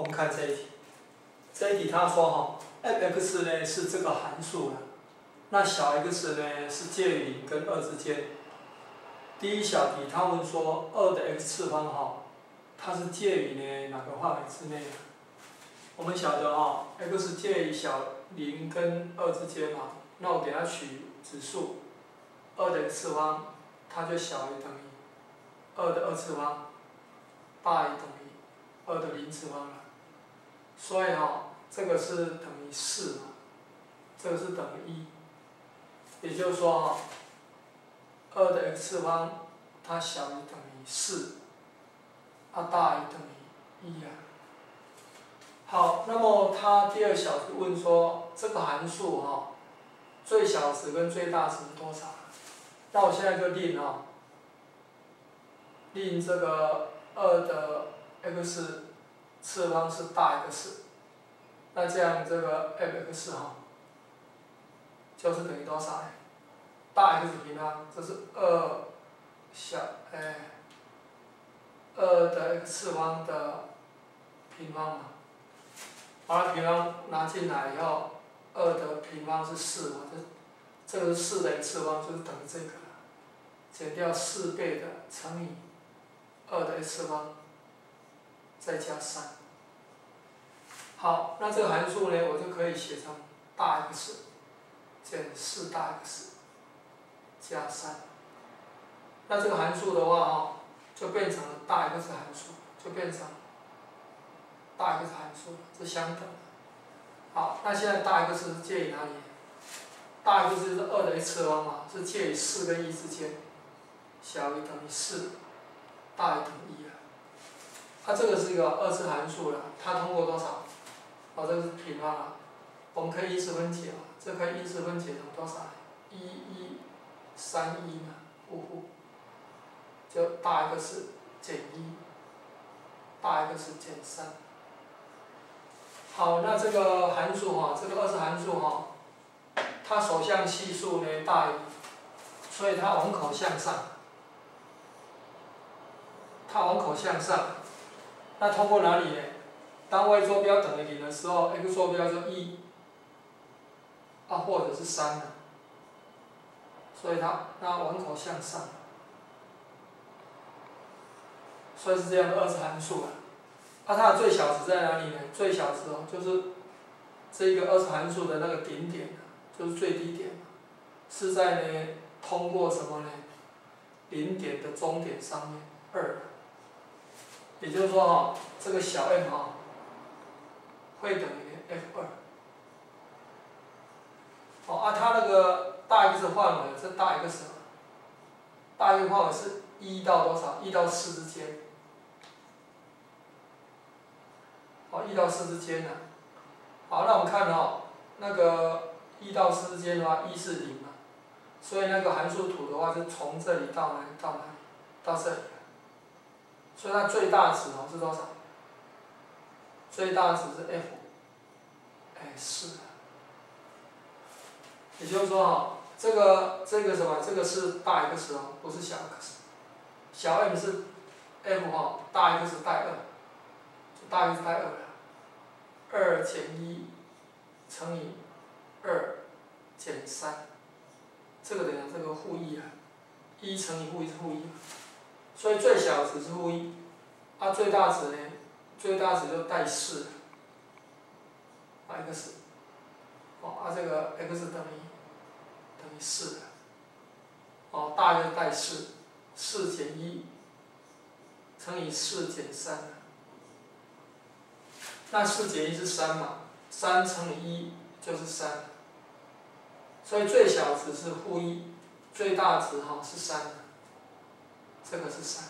我们看这一题，这一题他说哈，f(x) 呢是这个函数了，那小 x 呢是介于零跟二之间。第一小题他问说二的 x 次方哈，它是介于呢哪个范围之内？我们晓得哈，x 介于小零跟二之间嘛，那我给它取指数，二的 x 次方，它就小于等于二的二次方，大于等于二的零次方了。所以哈，这个是等于四嘛，这个是等于一，也就是说哈，二的 x 次方它小于等于四，它大于等于一啊。好，那么它第二小题问说这个函数哈，最小值跟最大值是多少？那我现在就令哈，令这个二的 x。次方是大 X，那这样这个 f(x) 哈，就是等于多少呢？大 X 平方，这是二小哎，二的 x 次方的平方嘛，把它平方拿进来以后，二的平方是四嘛，这这个是四的 x 次方就是等于这个，减掉四倍的乘以二的 x 次方。再加三，好，那这个函数呢，我就可以写成大 X 减四大 X 加三。那这个函数的话哈，就变成了大 X 函数，就变成大 X 函数是相等的。好，那现在大 X 是介于哪里？大 X 是二的 x 次方嘛，是介于四跟一之间，小于等于四，大于等于一啊。它这个是一个二次函数了，它通过多少？哦，这是平方啊，我们可以因式分解啊，这可以因式分解成多少？一一三一嘛，呼呼，就大 X 减一，大 X 减三。好，那这个函数哈，这个二次函数哈，它所向系数呢大于，所以它往口向上，它往口向上。那通过哪里呢？当 y 坐标等于零的时候，x 坐标就一，啊或者是三了，所以它那往口向上，所以是这样的二次函数啊。那它的最小值在哪里呢？最小值哦，就是这个二次函数的那个顶点，就是最低点，是在呢通过什么呢？零点的终点上面二。也就是说哈，这个小 m 哈，会等于 f 二。哦，啊，它那个大 X 范围，这大 X，大 X 范围是一到多少？一到四之间。好，一到四之间呢。好，那我们看哦，那个一到四之间的话，一是零嘛，所以那个函数图的话，就从这里到哪到哪，到这里。所以它最大值哦是多少？最大值是 f，哎四。也就是说哈，这个这个什么？这个是大 X 哦，不是小 x。小 m 是 f 哈，大 X 带二，大 X 带二了。二减一乘以二减三，这个等于这个负一啊，一乘以负一是负一。所以最小值是负一，啊最大值呢？最大值就带四，x，哦啊这个 x 等于等于四，哦大约带四，四减一乘以四减三，那四减一是三嘛？三乘以一就是三，所以最小值是负一，最大值哈是三。这个是三。